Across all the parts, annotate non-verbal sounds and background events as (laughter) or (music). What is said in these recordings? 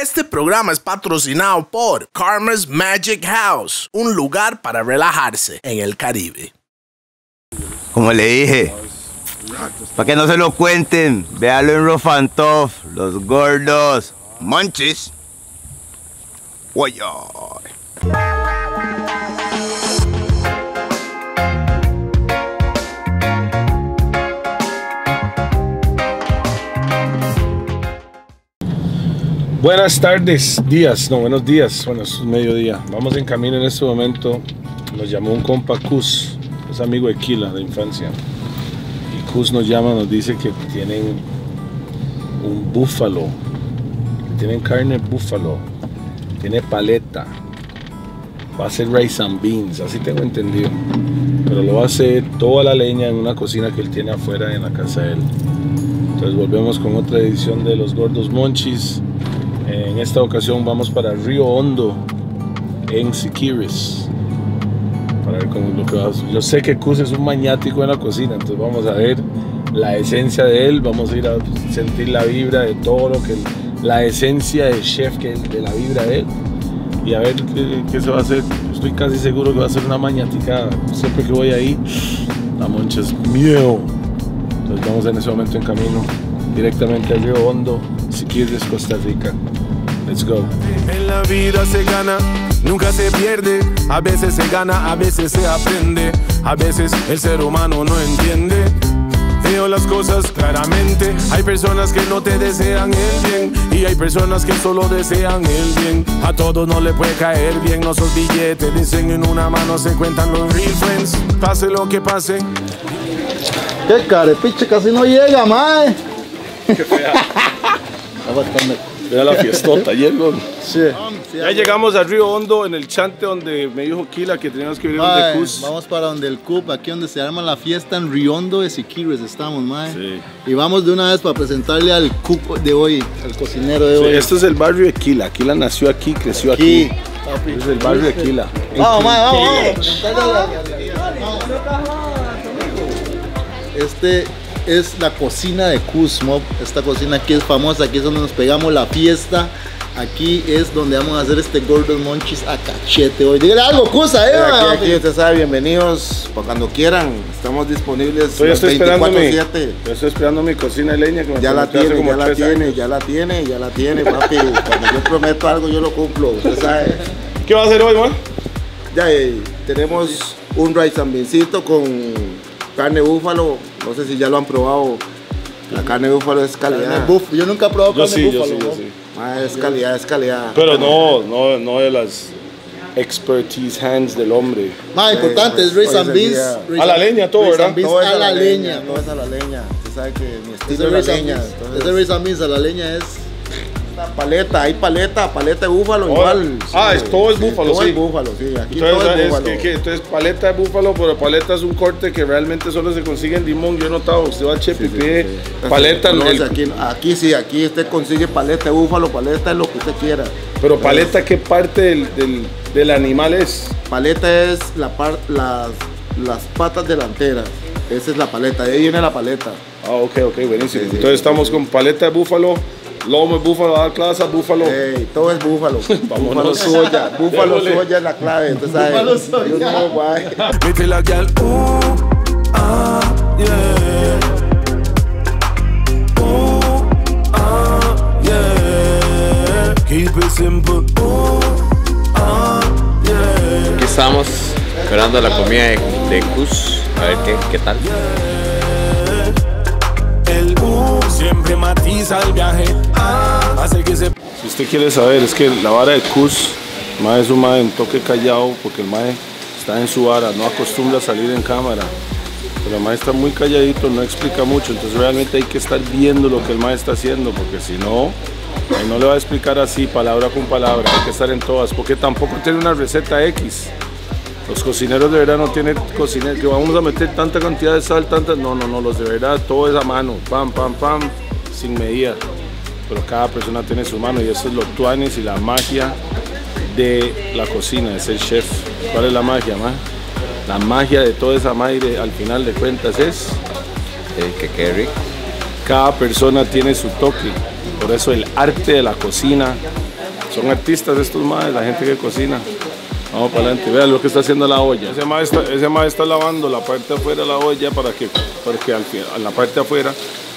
Este programa es patrocinado por Karma's Magic House, un lugar para relajarse en el Caribe. Como le dije, para que no se lo cuenten, véalo en Rofantov, los gordos, monchis. Oye. Buenas tardes, días, no, buenos días, bueno, es mediodía. Vamos en camino en este momento. Nos llamó un compa Cus, es amigo de Kila de infancia. Y Cus nos llama, nos dice que tienen un búfalo, que tienen carne búfalo, tiene paleta, va a hacer rice and beans, así tengo entendido. Pero lo va a hacer toda la leña en una cocina que él tiene afuera en la casa de él. Entonces volvemos con otra edición de Los Gordos Monchis. En esta ocasión vamos para Río Hondo, en Siquiris. Para ver cómo lo que va Yo sé que Cus es un maniático en la cocina, entonces vamos a ver la esencia de él, vamos a ir a sentir la vibra de todo lo que... La esencia del chef, que de la vibra de él. Y a ver qué, qué se va a hacer. Estoy casi seguro que va a ser una maniática. Siempre que voy ahí, la moncha es miedo. Entonces vamos en ese momento en camino directamente al Río Hondo, Siquirres, Costa Rica. Let's go. En la vida se gana, nunca se pierde. A veces se gana, a veces se aprende. A veces el ser humano no entiende. Veo las cosas claramente. Hay personas que no te desean el bien. Y hay personas que solo desean el bien. A todos no le puede caer bien. No sos billetes, dicen en una mano se cuentan los real friends. Pase lo que pase. Qué carepiche casi no llega, mae. Qué fea. (laughs) Bastante- Vea la fiestota ayer, güey. Sí. Ya llegamos al Río Hondo en el chante donde me dijo Kila que teníamos que venir donde Cus. vamos para donde el CUP, aquí donde se arma la fiesta en Riondo de Siquirres estamos, mae. Sí. Y vamos de una vez para presentarle al CUP de hoy, al cocinero de Sí, hoy. Esto es el barrio de Kila. Kila nació aquí, creció aquí. Aquí. papi. Este es el barrio de Kila. Vamos, mae, vamos, vamos. A- Este es la cocina de Kuzmov. Esta cocina aquí es famosa, aquí es donde nos pegamos la fiesta. Aquí es donde vamos a hacer este Gordon Monchis a cachete hoy. Dígale algo, Cusa, eh. Aquí, aquí usted sabe, bienvenidos para cuando quieran. Estamos disponibles Yo estoy esperando, mi, 24/7. yo estoy esperando mi cocina de leña. Que me Ya la tiene, como ya la tiene, ya la tiene, ya la tiene, papi. Cuando yo prometo algo, yo lo cumplo. Usted sabe. ¿Qué va a hacer hoy, man? Ya eh, tenemos un rice and beancito con carne búfalo. No sé si ya lo han probado. La carne búfalo es calidad. búfalo. Yo nunca he probado Yo carne sí, yo búfalo. sí, yo sí. Ah, es calidad, es calidad. Pero no, no, no de las expertise hands del hombre. Más importante es pues, rice and beans. A la leña todo, ¿verdad? and beans Todo es a la leña. todo es a la leña. Usted sabe que mi estilo es la leña. ese rice and beans a la leña es Paleta, hay paleta, paleta de búfalo Oh, igual. ah, es- todo es búfalo, Todo sí. es búfalo, sí. Aquí Entonces, todo es es búfalo. que- que- entonces, paleta de búfalo, pero paleta es un corte que realmente solo se consigue en Limón. Yo he notado, usted va a pide paleta, No, el- aquí, aquí sí, aquí usted consigue paleta de búfalo, paleta es lo que usted quiera. pero paleta, ¿qué parte del, del, del animal es? Paleta es la par, las, las patas delanteras. Esa es la paleta, de ahí viene la paleta. Ah, ok, ok, buenísimo. Sí, sí, Entonces sí, estamos con paleta de búfalo, lomo de búfalo, dar clase búfalo. Ey, todo es búfalo. (laughs) búfalo soya. Búfalo soya es la clave. Búfalo soya. You know why. Me feel like girl, ooh, ah, yeah. Ooh, ah, yeah. Keep it simple, ooh, ah, yeah. Aquí estamos esperando la comida de, de Cus. A ver qué, qué tal. Siempre matiza el viaje, ah, Si usted quiere saber, es que la vara de Cus, mae es un en toque callado, porque el mae está en su vara, no acostumbra a salir en cámara. Pero el mae está muy calladito, no explica mucho, entonces realmente hay que estar viendo lo que el mae está haciendo, porque si no, él no le va a explicar así, palabra con palabra, hay que estar en todas, porque tampoco tiene una receta X. Los cocineros de verdad no tienen cocineros que vamos a meter tanta cantidad de sal, tanta. No, no, no, los de verdad todo es a mano, pam, pam, pam, sin medida. Pero cada persona tiene su mano y eso es lo tuanis y la magia de la cocina, de ser chef. ¿Cuál es la magia, ma? La magia de toda esa madre al final de cuentas es Eh, que cada persona tiene su toque. Por eso el arte de la cocina Son artistas estos madres, la gente que cocina. Vamos para adelante, vean lo que está haciendo la olla. Ese mae está, lavando la parte afuera de la olla para que, para que al la parte afuera,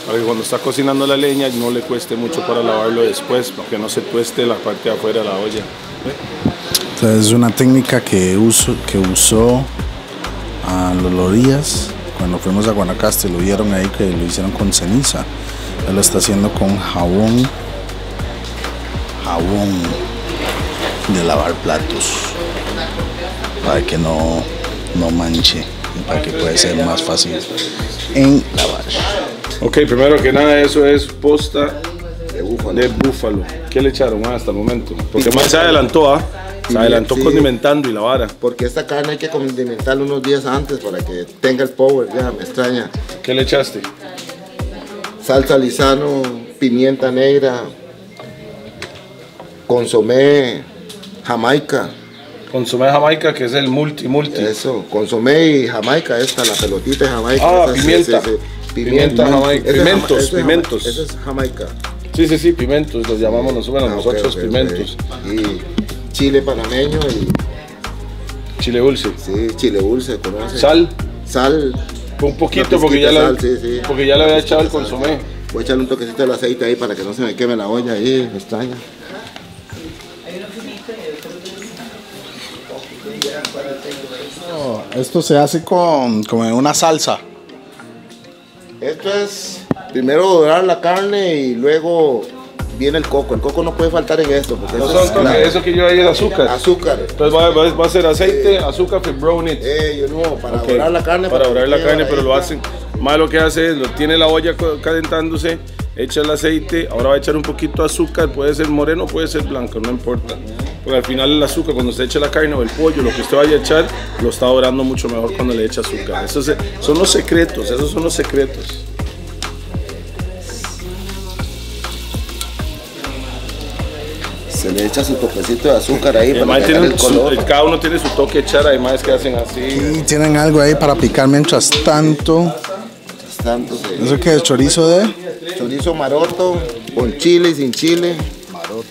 para que cuando está cocinando la leña no le cueste mucho para lavarlo después, para que no se tueste la parte de afuera de la olla. Entonces, es una técnica que, uso, que usó a los Lorías cuando fuimos a Guanacaste. Lo vieron ahí que lo hicieron con ceniza. Él lo está haciendo con jabón. Jabón de lavar platos. Para que no, no manche. Y para que pueda ser más fácil en lavar. Ok, primero que nada, eso es posta de búfalo. ¿Qué le echaron ah, hasta el momento? Porque más se adelantó, ¿ah? Se adelantó Sí. condimentando y la vara. Porque esta carne hay que condimentarla unos días antes para que tenga el power, ya me extraña. ¿Qué le echaste? Salsa lisano, pimienta negra, consomé, jamaica, Consomé jamaica, que es el multi multi. eso, consomé y jamaica, esta, la pelotita de jamaica. Ah, esa, pimienta. sí, sí. Pimienta, jamaica. Pimentos, es pimentos. Esa es jamaica. Sí, sí, sí, pimentos, los llamamos nosotros, bueno, Ah, nosotros ok, ok. pimentos. Y chile panameño y Chile dulce. sí, chile dulce, ¿conoce? Sal, Sal. un poquito porque ya, la, sí, sí. porque ya le había echado el Sal, consomé. Voy a echarle un toquecito de aceite ahí para que no se me queme la olla ahí, me extraña. Esto se hace con como en una salsa. Esto es primero dorar la carne y luego viene el coco. El coco no puede faltar en esto porque No eso son es clave. eso que yo ahí es azúcar. azúcar. Entonces va, va- va a ser aceite, azúcar, brown it. Eh, yo no, para Ok, dorar la carne. Para que dorar la carne, pero lo hacen. Más lo que hace es, lo tiene la olla calentándose, echa el aceite, ahora va a echar un poquito de azúcar, puede ser moreno, puede ser blanco, no importa. Porque al final el azúcar, cuando usted echa la carne o el pollo, lo que usted vaya a echar, lo está dorando mucho mejor cuando le echa azúcar. Esos se- son los secretos, esos son los secretos. Se le echa su toquecito de azúcar ahí para además que el su- color. cada uno tiene su toque echar, además que hacen así. Y tienen algo ahí para picar mientras tanto. Tanto se- ¿Eso qué es? ¿Chorizo de? Chorizo maroto, con chile y sin chile. Maroto.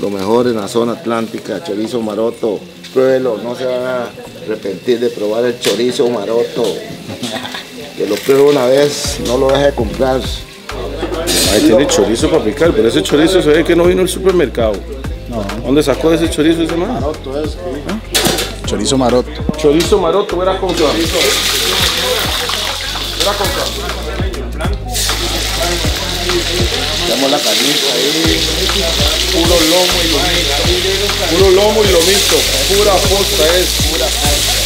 Lo mejor en la zona atlántica, chorizo maroto. Pruébelo, no se van a arrepentir de probar el chorizo maroto. Que lo pruebe una vez, no lo deje de comprar. Ahí tiene chorizo para picar, pero ese chorizo se ve que no vino del supermercado. ¿Dónde sacó ese chorizo ese man? Chorizo maroto. Chorizo maroto, era con chorizo. Era con Damos la carnita ahí. puro lomo y lomito. Puro lomo y lomito. Pura posta es. Pura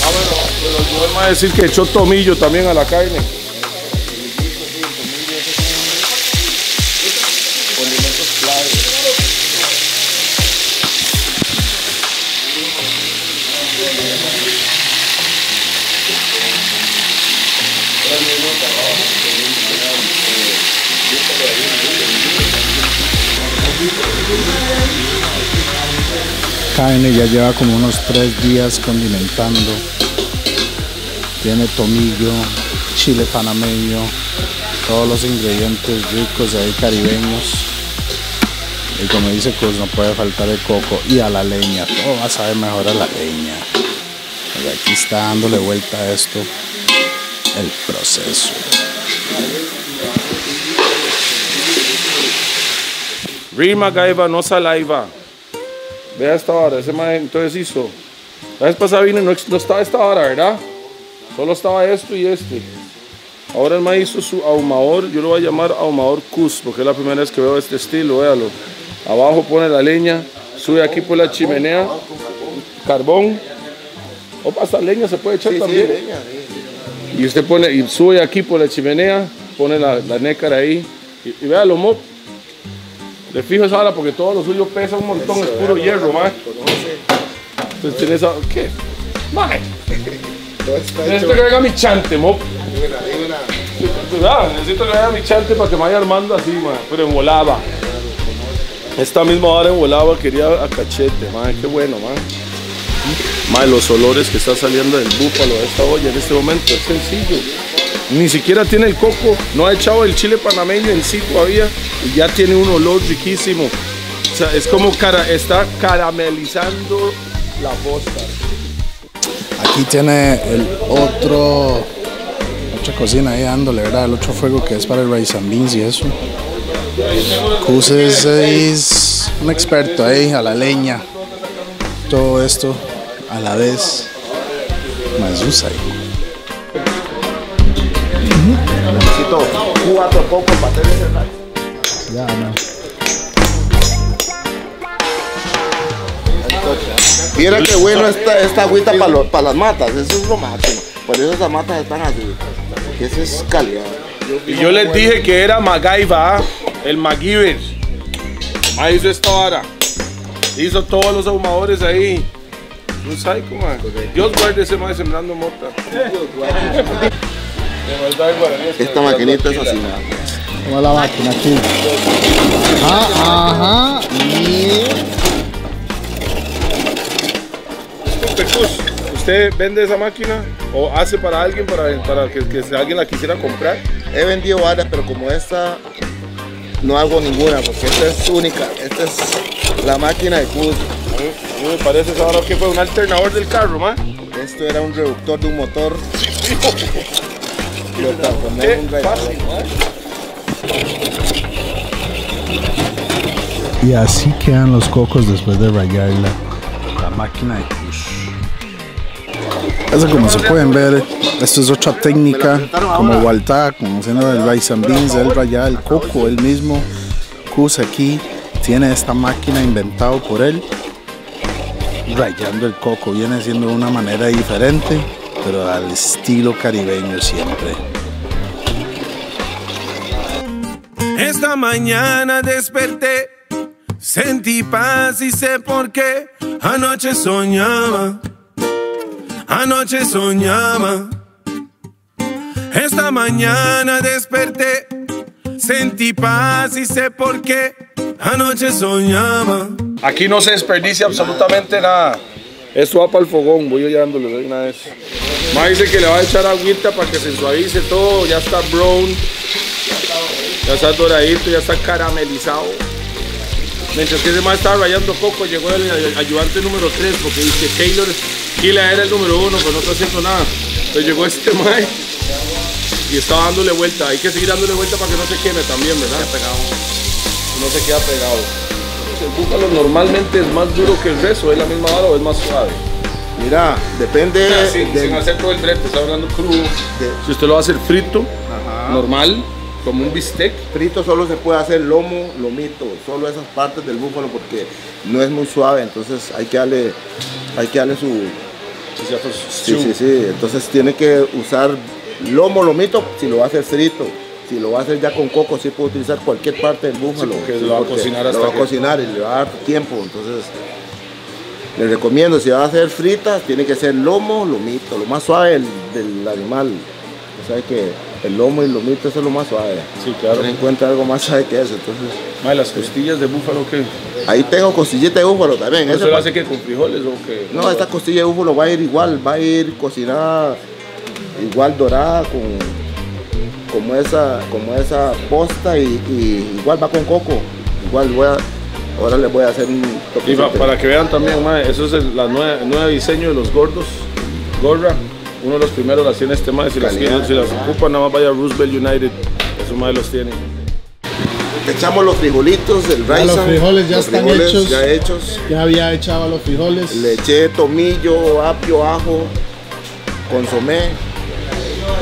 Ah, pero yo voy a decir que echó tomillo también a la carne. Carne ya lleva como unos tres días condimentando. Tiene tomillo, chile panameño, todos los ingredientes ricos ahí caribeños. Y como dice Cruz, no puede faltar el coco y a la leña. Todo va a saber mejor a la leña. Aquí está dándole vuelta a esto el proceso. Rima Gaiva, no salaiva. Vea esta vara, ese entonces hizo. La vez pasada vino y no, no estaba esta vara, ¿verdad? Solo estaba esto y este. Ahora el man hizo su ahumador, yo lo voy a llamar ahumador Cus, porque es la primera vez que veo este estilo, véalo. Abajo pone la leña, sube aquí por la chimenea, carbón. O hasta leña se puede echar también. Y usted pone, y sube aquí por la chimenea, pone la, la nécara ahí. Y, y véalo, mop. Le fijo esa hora porque todo lo suyo pesa un montón, es puro hierro, man. Entonces tiene esa. ¿Qué? Mae. (laughs) Necesito que venga mi chante, mop. Ah, necesito que venga mi chante para que me vaya armando así, man. Pero en volaba. Esta misma hora en volaba quería a cachete, man. Qué bueno, man. Man, los olores que está saliendo del búfalo de esta olla en este momento es sencillo. Ni siquiera tiene el coco, no ha echado el chile panameño en sí todavía y ya tiene un olor riquísimo. sea, es como cara, está caramelizando la posta. Aquí tiene el otro, otra cocina ahí dándole, ¿verdad? El otro fuego que es para el rice and beans y eso. Cus es, un experto ahí, a la leña. Todo esto a la vez. Mazusa ahí. Necesito cuatro cocos para hacer ese rice. Ya, no. Mira qué bueno esta, esta agüita para las matas, eso es lo máximo. Por eso esas matas están así. Eso es calidad. Y yo les dije que era MacGyver, el MacGyver. Ahí hizo esta vara. Hizo todos los ahumadores ahí. Un psycho, man. Dios guarde ese man sembrando mota. Esta maquinita es así. nada. ¿Cómo es la máquina aquí? Ajá, ajá. Y ¿usted vende esa máquina o hace para alguien para, para que, que si alguien la quisiera comprar? He vendido varias, pero como esta no hago ninguna, porque esta es única. Esta es la máquina de Cus. A mí, a mí me parece vara que fue un alternador del carro, man. Esto era un reductor de un motor. Un fácil, man. Y así quedan los cocos después de rayarla. La máquina de push. Eso como se pueden ver, esto es otra técnica, como Walta, como hacen el rice and beans, él rayaba el coco, él mismo. Cus aquí tiene esta máquina inventado por él, rayando el coco. Viene siendo de una manera diferente, pero al estilo caribeño siempre. Esta mañana desperté, sentí paz y sé por qué. Anoche soñaba, anoche soñaba. Esta mañana desperté, sentí paz y sé por qué. Anoche soñaba. Aquí no se desperdicia absolutamente nada. Esto va para el fogón, voy yo llevándolo de una vez. Ma dice que le va a echar agüita para que se suavice todo, ya está brown, ya está doradito, ya está caramelizado. Mientras que ese ma estaba rayando coco, llegó el ay- ayudante número 3, porque dice Taylor Kila era el número uno, pero no está haciendo nada. Entonces llegó este (laughs) ma y estaba dándole vuelta. Hay que seguir dándole vuelta para que no se queme también, ¿verdad? No se queda pegado. El búfalo normalmente es más duro que el resto, es la misma vara o es más suave. Mira, depende sin, del- sin hacer todo el brete, está hablando crudo. Si usted lo va a hacer frito, normal, como un bistec, frito solo se puede hacer lomo, lomito, solo esas partes del búfalo porque no es muy suave, entonces hay que darle, hay que darle su, sí, sí, sí, entonces tiene que usar lomo, lomito si lo va a hacer frito. Si lo va a hacer ya con coco, sí puede utilizar cualquier parte del búfalo. porque lo va a cocinar lo hasta va a cocinar y le va a dar tiempo. Entonces, le recomiendo, si va a hacer fritas, tiene que ser lomo, lomito, lo más suave del, del animal. O sea que el lomo y el lomito eso es lo más suave. Sí, claro. Ten en cuenta algo más suave que eso. Entonces, las costillas de búfalo, ¿qué? ahí tengo costillita de búfalo también. ¿Eso lo hace que con frijoles o qué? no, esta costilla de búfalo va a ir igual, va a ir cocinada igual dorada con como esa, como esa posta y, y igual va con coco. Igual voy a, ahora les voy a hacer un Y toquecito. pa- para que vean también, mae, eso es el la nueva, el nuevo diseño de los gordos. Gorra, uno de los primeros las tiene este mae. Si las, si las calidad. ocupa, nada más vaya a Roosevelt United. Esos mae los tiene. Echamos los frijolitos, el rice. los frijoles ya los están frijoles hechos. Ya hechos. Ya había echado los frijoles. Le eché tomillo, apio, ajo, consomé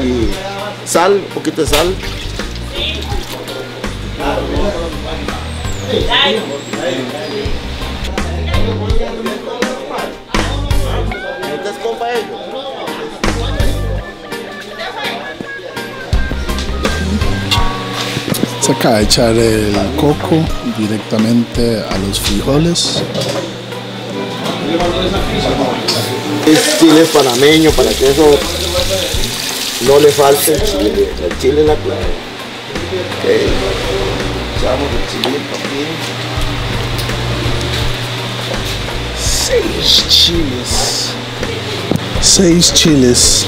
y sal, un poquito de sal. Se acaba de echar el coco directamente a los frijoles. Es chile panameño para que eso no le falte el chile. El chile la clave. Ok. Seis chiles. Seis chiles.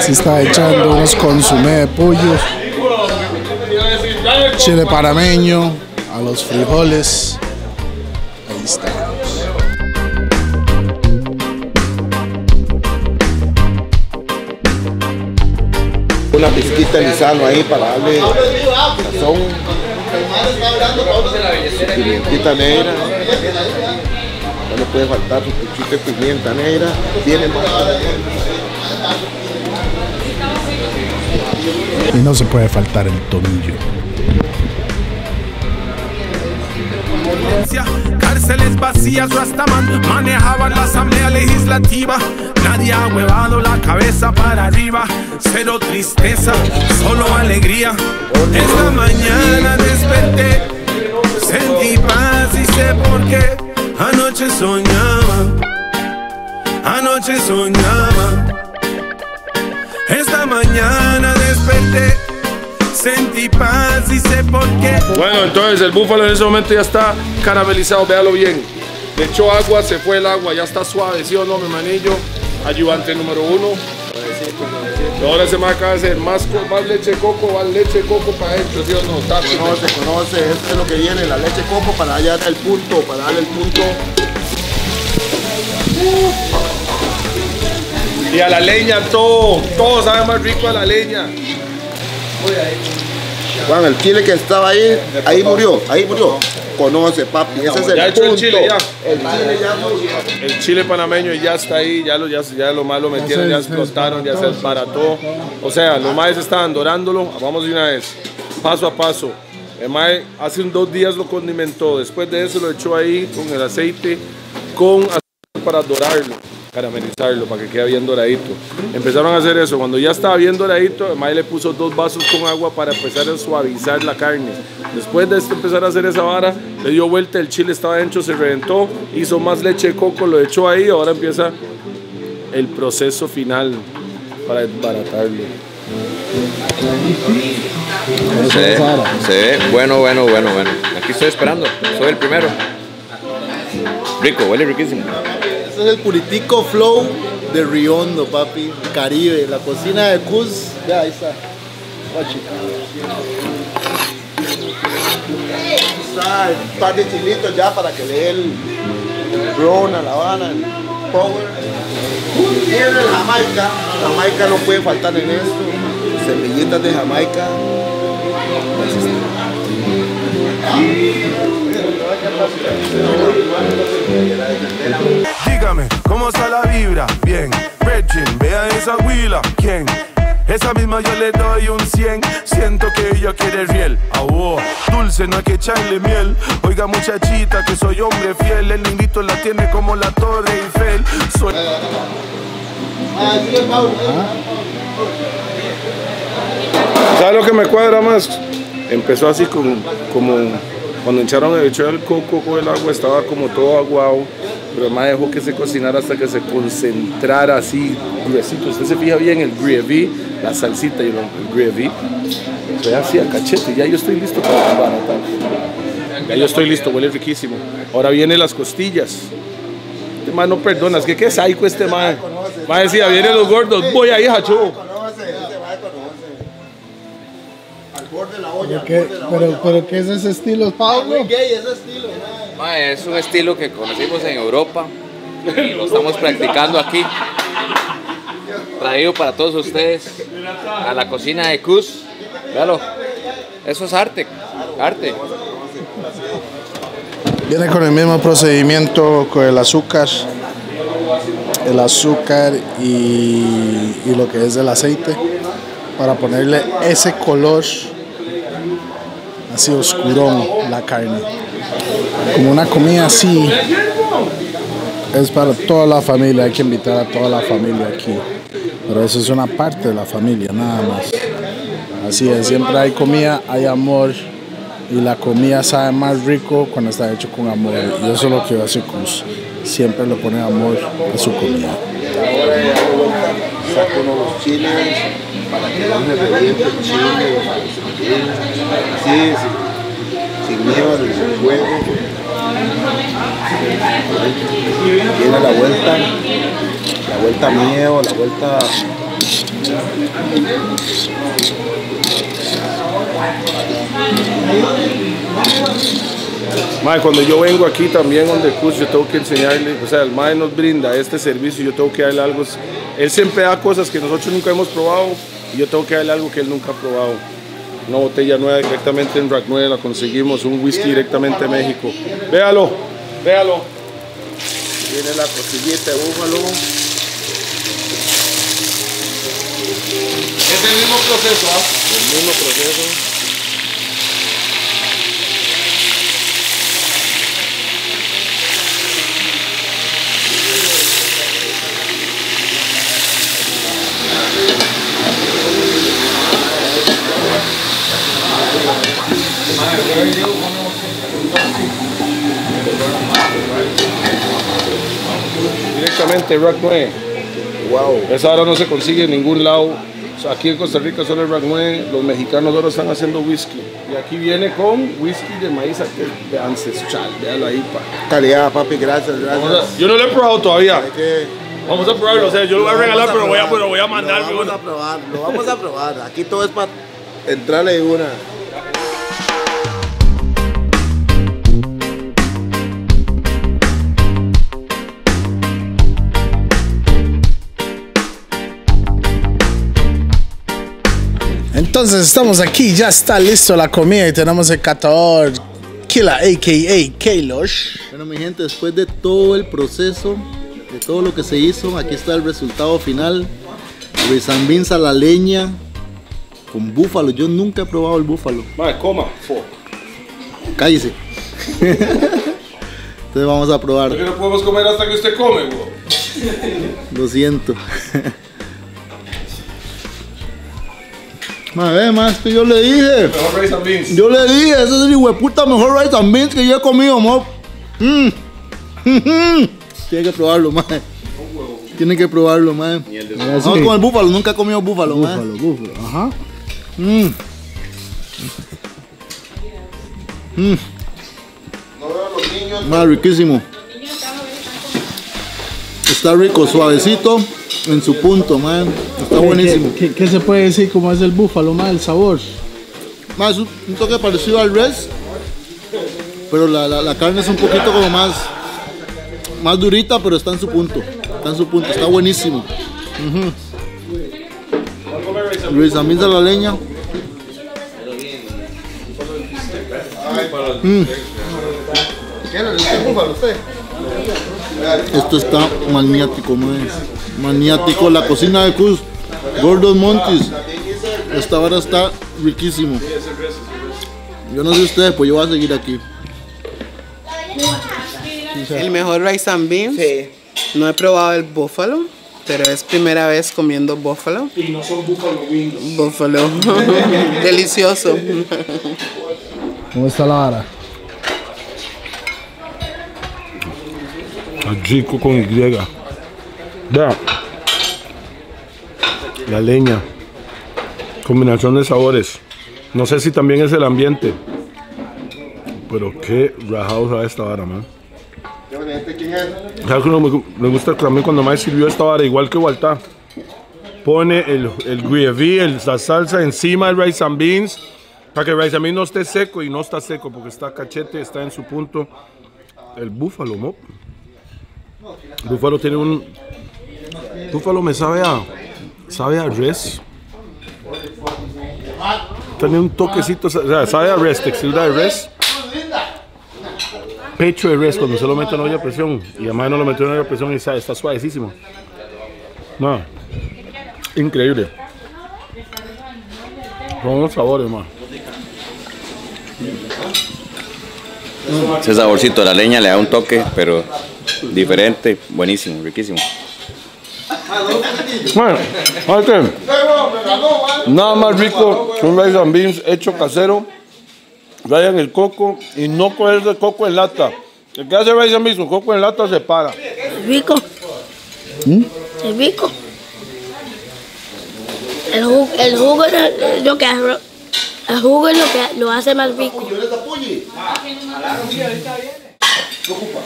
Se está echando unos consumé de pollo, chile panameño, a los frijoles. Ahí está. Una pizquita de lisano ahí para darle sazón. Pimientita negra. No le puede faltar su puchito de pimienta negra. Tiene más. Y no se puede faltar el tomillo. Cárceles vacías, Rastaman manejaban la asamblea legislativa. Nadie ha huevado la cabeza para arriba. Cero tristeza, solo alegría. Esta mañana desperté, sentí paz y sé por qué. Anoche soñaba, anoche soñaba. Esta mañana desperté, sentí paz y sé por qué. Bueno, entonces el búfalo en ese momento ya está caramelizado, véalo bien. Le echó agua, se fue el agua, ya está suave, ¿sí o no, mi manillo? Ayudante número uno. Y ahora se me acaba de hacer más, más leche de coco, más leche de coco para adentro, ¿sí o no? Taco. Conoce, conoce, esto es lo que viene, la leche coco para hallar el punto, para darle el punto. Y a la leña todo, todo sabe más rico a la leña. Juan, el chile que estaba ahí, ahí murió, ahí murió. Conoce, papi, ese es el Ya echó el punto. chile, ya. El chile ya. El chile panameño ya está ahí, ya lo, ya, ya lo más lo metieron, ya explotaron, ya se desbarató. O sea, los maes estaban dorándolo. Vamos de una vez, paso a paso. El mae hace dos días lo condimentó. Después de eso lo echó ahí con el aceite, con azúcar para dorarlo, caramelizarlo, para que quede bien doradito. Empezaron a hacer eso. Cuando ya estaba bien doradito, el le puso dos vasos con agua para empezar a suavizar la carne. Después de esto empezar a hacer esa vara, le dio vuelta, el chile estaba dentro, se reventó, hizo más leche de coco, lo echó ahí, ahora empieza el proceso final para desbaratarlo. Se ve, se ve bueno, bueno, bueno, bueno. Aquí estoy esperando. Soy el primero. Rico, huele riquísimo. Es el puritico flow de Riondo, papi. Caribe, la cocina de Cus. Ya, ahí está. Está un par de chilitos ya para que le dé el, el brown a la Habana, el power. Y viene el Jamaica. Jamaica no puede faltar en esto. Semillitas de Jamaica. Dígame, ¿cómo está la vibra? Bien, Virgin, vea esa huila. ¿Quién? Esa misma yo le doy un 100 Siento que ella quiere riel Ah, wow. Dulce, no hay que echarle miel Oiga muchachita, que soy hombre fiel El lindito la tiene como la torre Eiffel Soy... ¿Sabes lo que me cuadra más? Empezó así como, como cuando echaron echó el coco con el agua, estaba como todo aguado, pero además dejó que se cocinara hasta que se concentrara así, gruesito. Usted se fija bien el gravy, la salsita y el gravy, ve así a cachete. Ya yo estoy listo para desbaratar. Ya yo estoy listo, huele riquísimo. Ahora vienen las costillas. Este man no perdona, es que qué psycho este man. Va decía, vienen los gordos, voy ahí, hacho. Borde de la olla. ¿Qué? Pero, pero ¿qué es ese estilo, Pablo? Es un estilo que conocimos en Europa y lo estamos practicando aquí. Traído para todos ustedes a la cocina de Cus. Véalo. Eso es arte. Arte. Viene con el mismo procedimiento con el azúcar, el azúcar y, y lo que es el aceite para ponerle ese color así oscurón la carne. Como una comida así es para toda la familia, hay que invitar a toda la familia aquí. Pero eso es una parte de la familia, nada más. Así es, siempre hay comida, hay amor y la comida sabe más rico cuando está hecho con amor. Y eso es lo que hace Cruz. Siempre le pone amor a su comida. Saco uno los chiles para que. Sí, sí. Sin miedo al fuego. Viene la vuelta, la vuelta miedo, la vuelta Mae, cuando yo vengo aquí también donde Cus, yo tengo que enseñarle, o sea, el Mae nos brinda este servicio, yo tengo que darle algo. Él siempre da cosas que nosotros nunca hemos probado y yo tengo que darle algo que él nunca ha probado. Una botella nueva directamente en Rack 9 la conseguimos, un whisky directamente de México. Véalo, véalo. Viene la costillita de búfalo. Es el mismo proceso, ¿ah? El mismo proceso. Directamente Rack 9. Wow. Esa ahora no se consigue en ningún lado. Aquí en Costa Rica solo el Rack 9. Los mexicanos ahora están haciendo whisky. Y aquí viene con whisky de maíz de ancestral. Véalo ahí, pa. Calidad, papi, gracias, gracias. yo no lo he probado todavía. Vamos a probarlo. O sea, yo lo voy a regalar, pero voy a, pero voy a mandar. Lo vamos a probar, lo vamos a probar. Aquí todo es para entrarle de una. Entonces estamos aquí, ya está listo la comida y tenemos el catador Killa, a.k.a. Kailosh. Bueno, mi gente, después de todo el proceso, de todo lo que se hizo, aquí está el resultado final. Rice and beans a la leña con búfalo. Yo nunca he probado el búfalo. Madre, coma. Fo. Cállese. (laughs) Entonces vamos a probar. ¿Por qué no podemos comer hasta que usted come, bro? Lo siento. (laughs) Madre, más que yo le dije. Mejor rice and beans. Yo le dije, ese es el hueputa mejor rice and beans que yo he comido, mo. Mm. Tiene que probarlo, más. Tiene que probarlo, más. Vamos con el búfalo, nunca he comido búfalo, mae. Búfalo, búfalo, ajá. Mm. Mm. Más riquísimo. Está rico, suavecito, en su punto, man. Está buenísimo. ¿Qué, qué- qué se puede decir cómo es el búfalo, más el sabor? Más un, un toque parecido al res, pero la, la- la carne es un poquito como más, más durita, pero está en su punto. Está en su punto, está buenísimo. Ujú. Luis, a mí de la leña. Mm. Esto está maniático, man. Maniático. La cocina de Cus, Gordon Montis. Esta vara está riquísimo. Yo no sé ustedes, pues yo voy a seguir aquí. El mejor rice and beans. No he probado el búfalo, pero es primera vez comiendo búfalo. Y no son buffalo wings. Búfalo. (laughs) Delicioso. ¿Cómo está la vara? Rico con Y. Vea. La leña. Combinación de sabores. No sé si también es el ambiente. Pero qué rajado sabe esta vara, man. ¿Sabes no me, gusta también cuando me sirvió esta vara? Igual que Walter. Pone el, el la salsa encima del rice and beans. Para que el rice and beans no esté seco y no está seco porque está cachete, está en su punto. El búfalo, mo. Búfalo tiene un. Búfalo me sabe a. Sabe a res. Tiene un toquecito, sabe a res, textura de res. Pecho de res cuando se lo mete en olla a presión. Y además no lo metió en olla a presión y sabe, está suavecísimo. No. Increíble. Son unos sabores, man. Ese saborcito de la leña le da un toque, pero diferente, buenísimo, riquísimo. Bueno, fíjate, nada más rico que un rice and beans hecho casero. Rayan el coco y no coger el coco en lata. El que hace rice and beans con coco en lata se para. Rico. Es rico. El jugo, el jugo es lo que hace- el jugo es lo que lo hace más rico.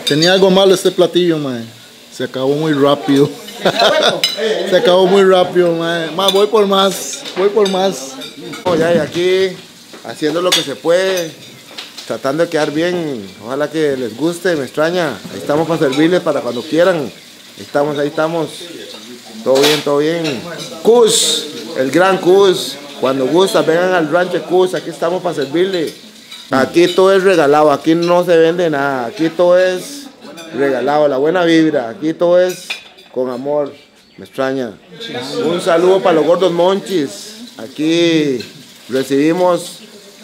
Tenía algo malo este platillo, man. Se acabó muy rápido. (laughs) Se acabó muy rápido, mae. Más, voy por más, voy por más. No, ya, y aquí haciendo lo que se puede, tratando de quedar bien. Ojalá que les guste, me extraña. Ahí estamos para servirles para cuando quieran. Estamos, ahí estamos. Todo bien, todo bien. Cus, el gran Cus. Cuando gusta, vengan al rancho Cus. Aquí estamos para servirle. Aquí todo es regalado, aquí no se vende nada. Aquí todo es regalado, la buena vibra. Aquí todo es con amor. Me extraña. Un saludo para los gordos monchis. Aquí recibimos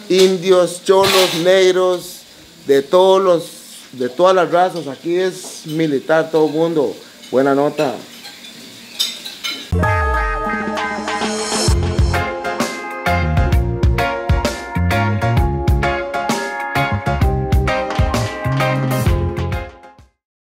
indios, cholos, negros, de todos los, de todas las razas. Aquí es militar todo el mundo. Buena nota.